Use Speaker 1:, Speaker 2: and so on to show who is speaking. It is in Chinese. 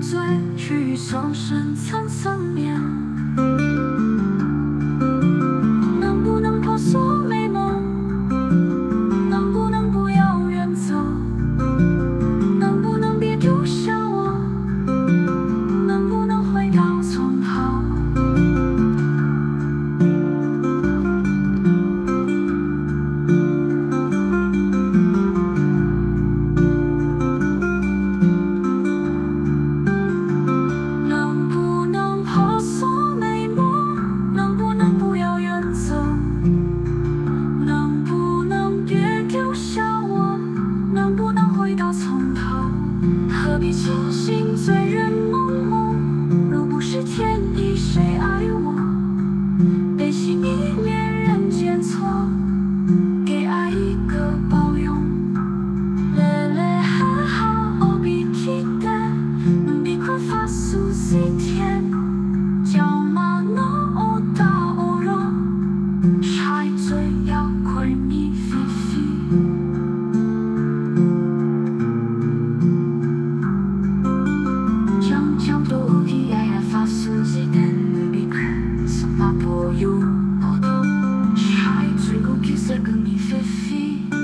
Speaker 1: 醉，去与苍生沧桑眠。一醒醉人梦梦若不是天地谁爱我？悲喜一念人间错给爱一个宝永 la la la la oh oh beat it 铁叫马，no doll ce me m'y.